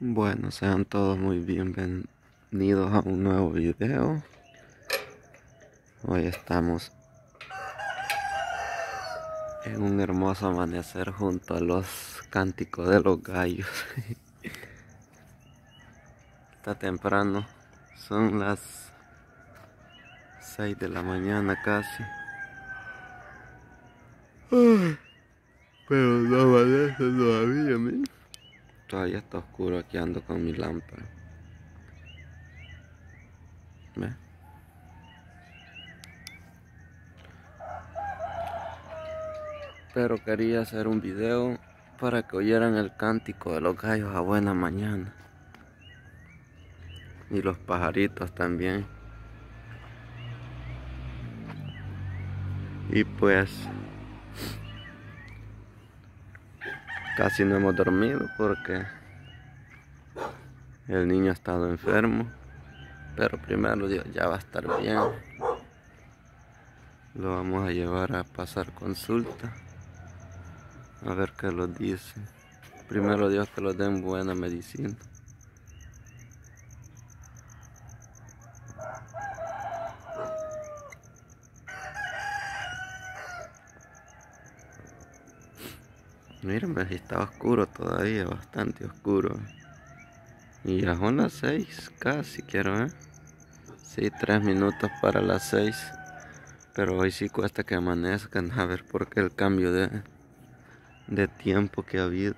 Bueno, sean todos muy bienvenidos a un nuevo video. Hoy estamos en un hermoso amanecer junto a los cánticos de los gallos. Está temprano, son las 6 de la mañana casi. Pero no amanece todavía. Todavía está oscuro aquí ando con mi lámpara. Pero quería hacer un video para que oyeran el cántico de los gallos a buena mañana. Y los pajaritos también. Y pues Casi no hemos dormido porque el niño ha estado enfermo. Pero primero Dios ya va a estar bien. Lo vamos a llevar a pasar consulta. A ver qué lo dice. Primero Dios que lo den buena medicina. Miren, si está oscuro todavía, bastante oscuro. Y ya son las 6 casi, quiero ver. Sí, 3 minutos para las 6. Pero hoy sí cuesta que amanezcan, a ver por qué el cambio de, de tiempo que ha habido.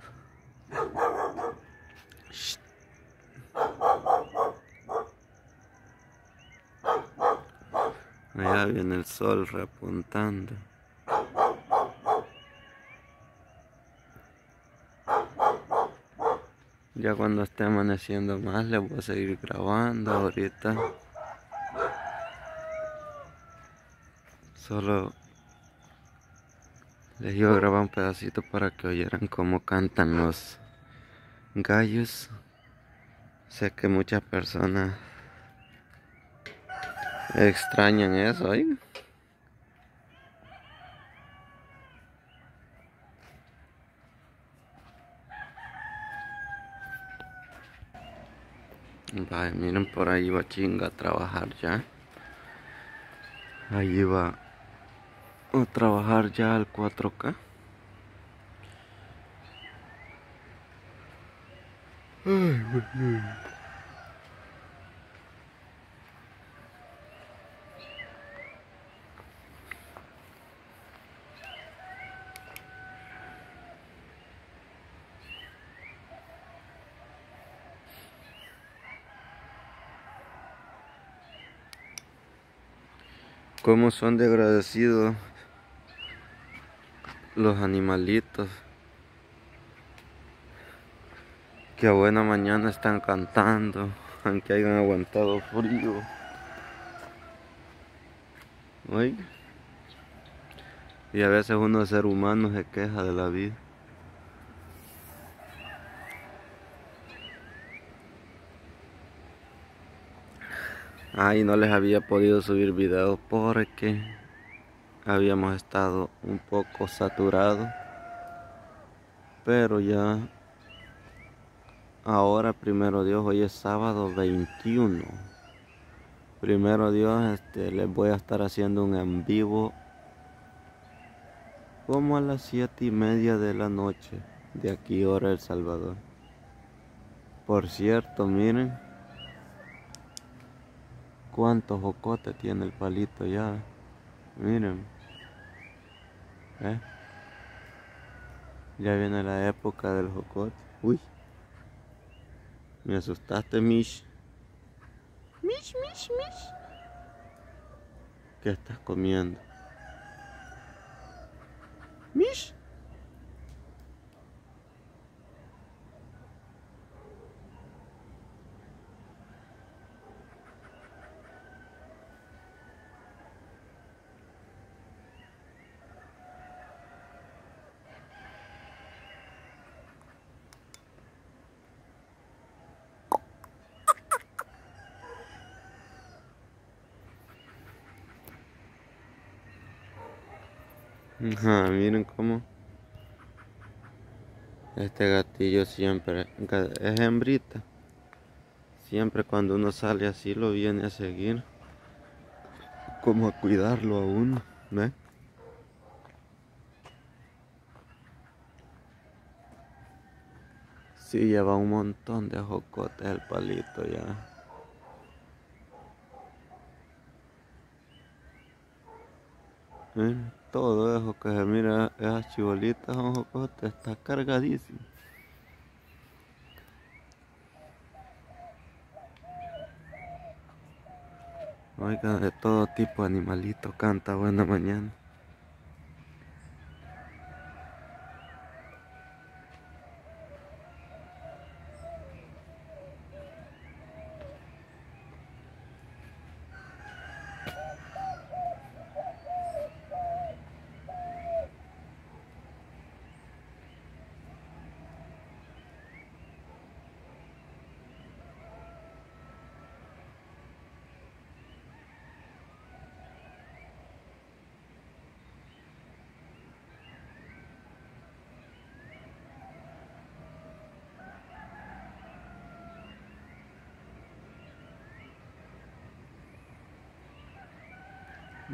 Allá viene el sol repuntando. Ya cuando esté amaneciendo más les voy a seguir grabando ahorita. Solo les iba a grabar un pedacito para que oyeran cómo cantan los gallos. Sé que muchas personas extrañan eso, ¿eh? Vaya, miren por ahí va chinga a trabajar ya. Ahí va a trabajar ya al 4K. Ay, cómo son de agradecidos los animalitos. Que a buena mañana están cantando aunque hayan aguantado frío. Y a veces uno ser humano se queja de la vida Ay, no les había podido subir videos porque habíamos estado un poco saturados. Pero ya ahora primero Dios, hoy es sábado 21. Primero Dios, este les voy a estar haciendo un en vivo como a las siete y media de la noche de aquí hora El Salvador. Por cierto, miren cuántos jocotes tiene el palito ya. Miren. ¿Eh? Ya viene la época del jocote. Uy. Me asustaste, Mish. Mish, Mish, Mish. ¿Qué estás comiendo? Mish. Miren cómo Este gatillo siempre es hembrita. Siempre cuando uno sale así lo viene a seguir. Como a cuidarlo a uno, ¿ve? Sí, lleva un montón de jocotes el palito ya. Todo eso que se mira, esas chibolitas son jocotes, está cargadísimo. Oigan, de todo tipo de animalito canta buena mañana.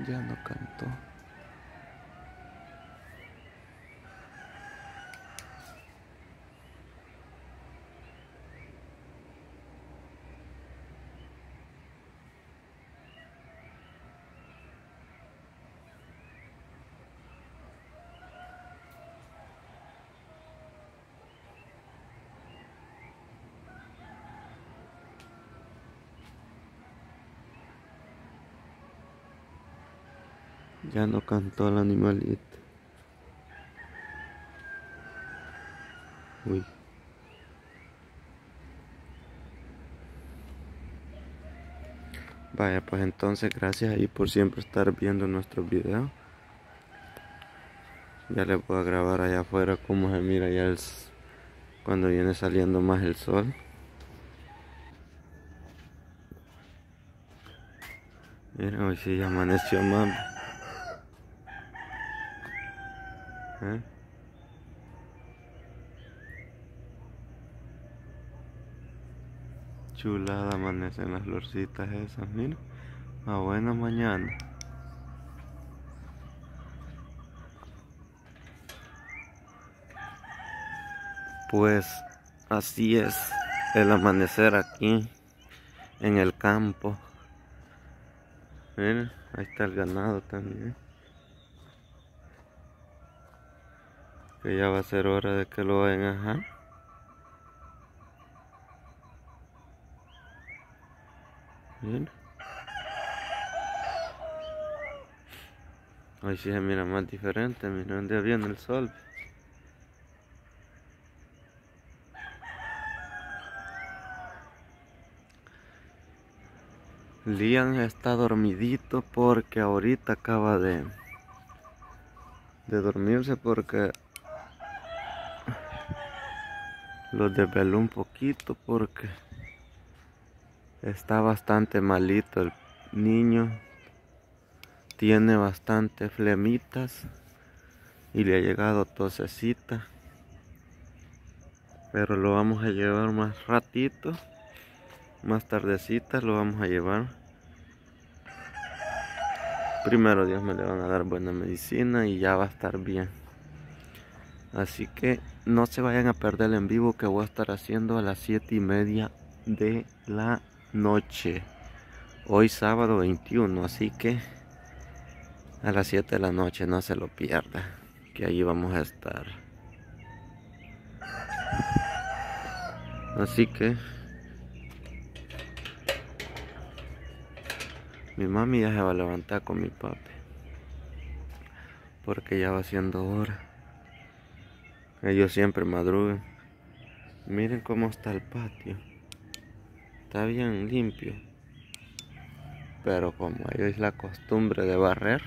Ya no cantó. Ya no cantó el animalito. Uy. Vaya, pues entonces gracias ahí por siempre estar viendo nuestros videos. Ya les voy a grabar allá afuera cómo se mira ya el, cuando viene saliendo más el sol. Mira, hoy sí amaneció más. ¿Eh? Chulada amanecen las florcitas esas, mira. A buena mañana. Pues así es el amanecer aquí en el campo. Miren, ahí está el ganado también. Que ya va a ser hora de que lo vayan a Bien. Hoy sí se mira más diferente, mira donde viene el sol. Lian está dormidito porque ahorita acaba de de dormirse porque los desveló un poquito porque está bastante malito el niño. Tiene bastante flemitas y le ha llegado tosecita. Pero lo vamos a llevar más ratito más tardecita lo vamos a llevar. Primero Dios me le van a dar buena medicina y ya va a estar bien. Así que no se vayan a perder el en vivo que voy a estar haciendo a las 7 y media de la noche. Hoy sábado 21, así que a las 7 de la noche no se lo pierda, que ahí vamos a estar. Así que mi mami ya se va a levantar con mi papi, porque ya va siendo hora. Ellos siempre madrugan. Miren cómo está el patio. Está bien limpio. Pero como es la costumbre de barrer.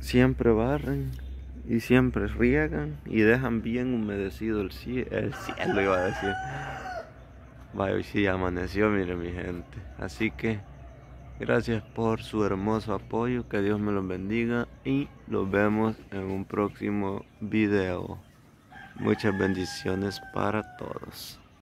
Siempre barren y siempre riegan y dejan bien humedecido el, cielo, el cielo, iba a decir. Vaya, hoy sí amaneció, miren mi gente. Así que Gracias por su hermoso apoyo, que Dios me los bendiga y nos vemos en un próximo video. Muchas bendiciones para todos.